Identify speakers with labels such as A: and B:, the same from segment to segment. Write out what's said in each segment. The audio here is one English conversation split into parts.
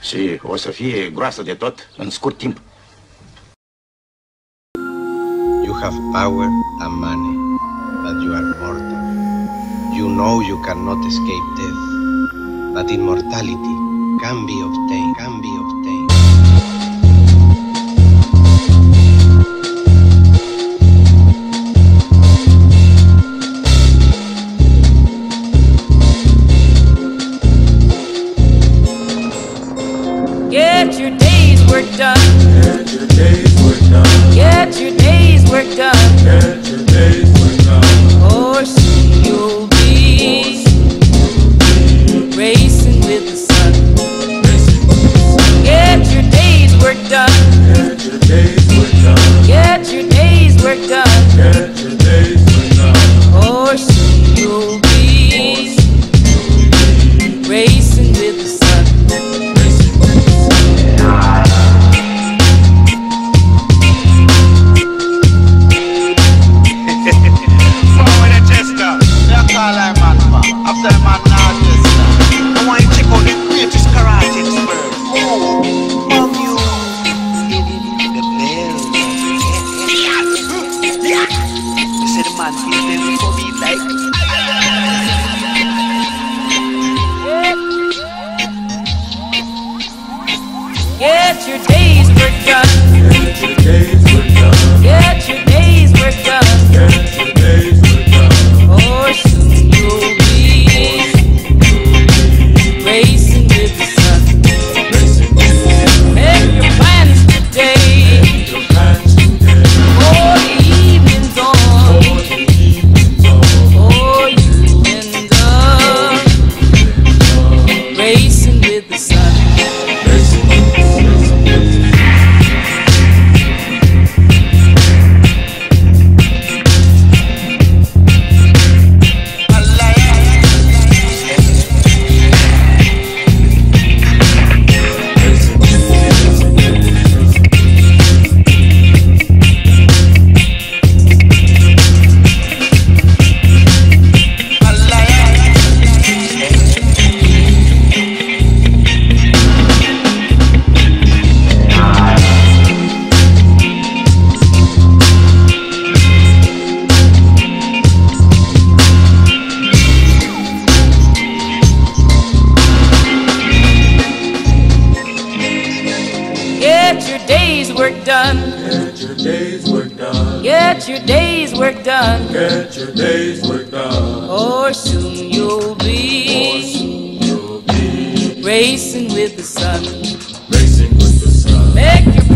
A: Și o să fie groasă de tot în scurt timp.
B: You have power and money, but you are mortal. You know you cannot escape death, but immortality can be obtained, can be obtained.
C: Work done.
D: Get your day's work done.
C: Get your day's work done.
D: Get your day's work done.
C: Or soon you'll be Or soon You'll be racing with the sun. racing with the sun. Make your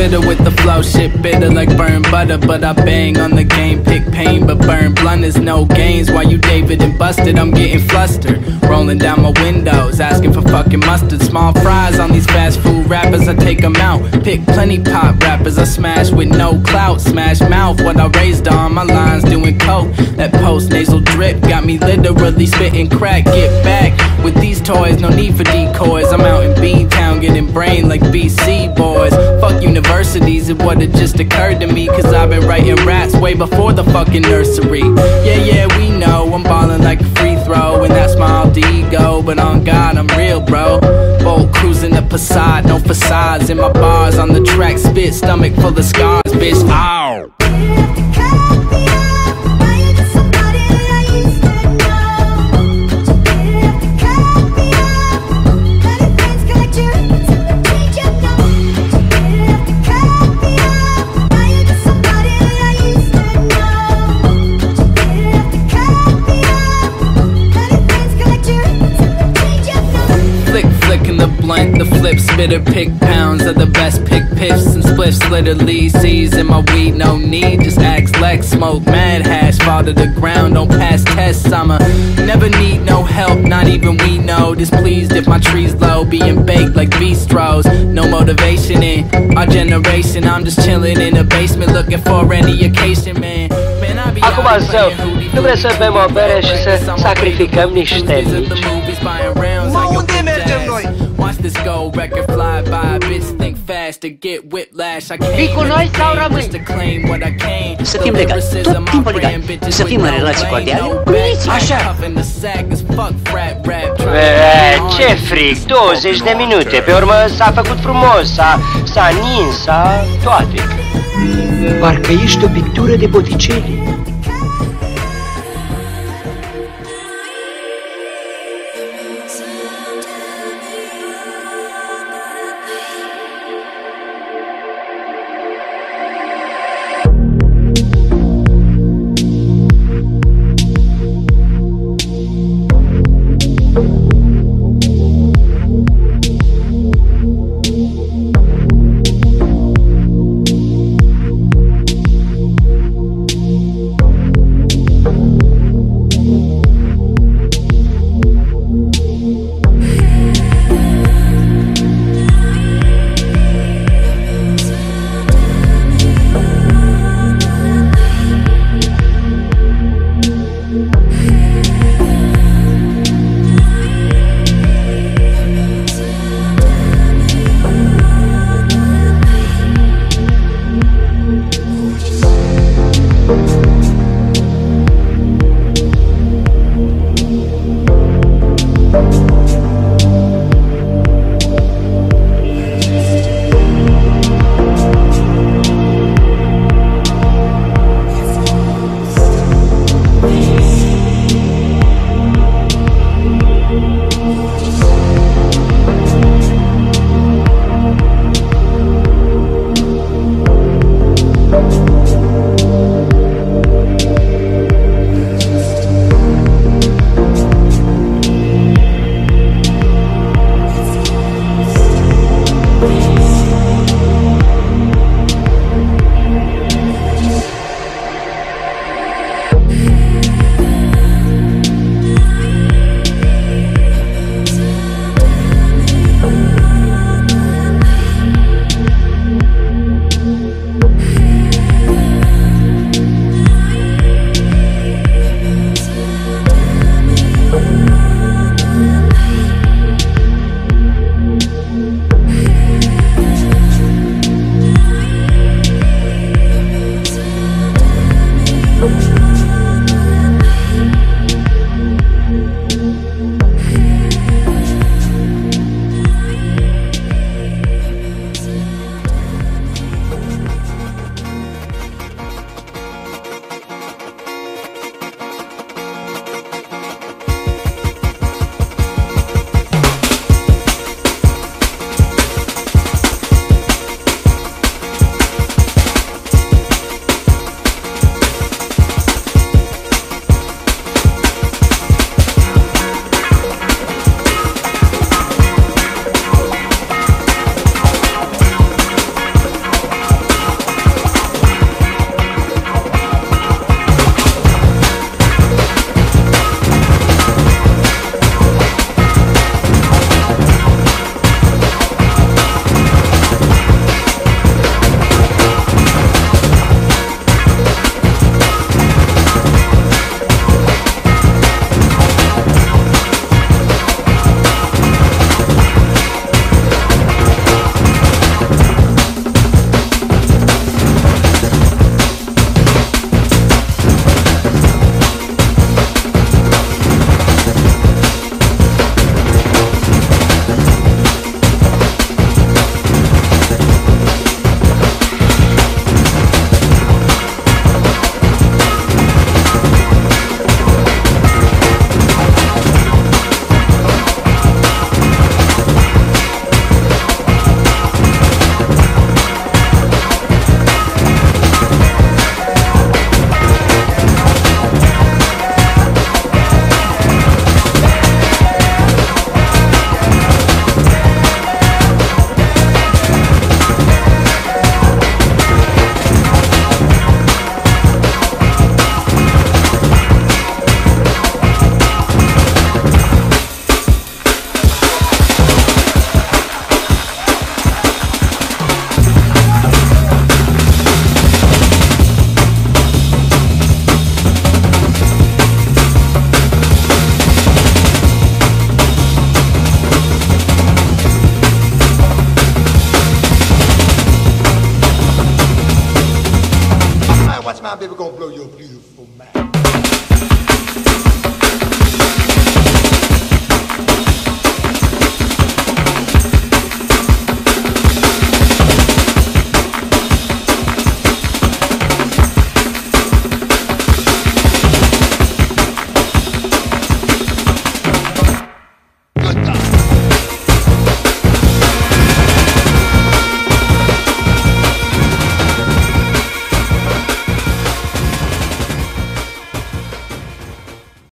E: spitter with the flow, shit bitter like burn butter. But I bang on the game, pick pain, but burn blunt is no gains. Why you David and busted, I'm getting flustered. Rolling down my windows, asking for fucking mustard. Small fries on these fast food rappers, I take them out. Pick plenty pop rappers, I smash with no clout. Smash mouth, what I raised on. My lines doing. That post nasal drip got me literally spitting crack. Get back with these toys, no need for decoys. I'm out in B Town getting brain like BC boys. Fuck universities, it would've just occurred to me. Cause I've been writing raps way before the fucking nursery. Yeah, yeah, we know I'm ballin' like a free throw. And that's my alter ego. But on God, I'm real, bro. Bolt cruising the Passat, no facades in my bars on the track. Spit stomach full of scars, bitch. Ow. Clip spitter, pick pounds of the best pick piffs and spliffs. Literally seeds in my weed, no need. Just axe Lex, smoke mad hash, fall to the ground, don't pass tests. I'ma never need no help, not even we know. Displeased if my tree's low, being baked like bistros. No motivation in our generation. I'm just chilling in the basement looking for any occasion, man. Man, I be
F: Acum,
E: out
F: zău, nu vrei să bem o bere și să sacrificăm niște
E: at
F: mici?
E: the movies, buying rounds
G: Ma,
E: on your
G: unde
E: Watch this go, record fly by, bitch think fast to get whiplash. I can't
H: Vii cu noi sau rămâi?
E: just to claim what I can.
H: Să fim legali, tot timpul legali. Să fim în relații cordiale cu miliția. Așa.
F: E, ce fric, 20 de minute, pe urmă s-a făcut frumos, s-a, s-a nins, s-a toate.
H: Parcă ești o pictură de Botticelli.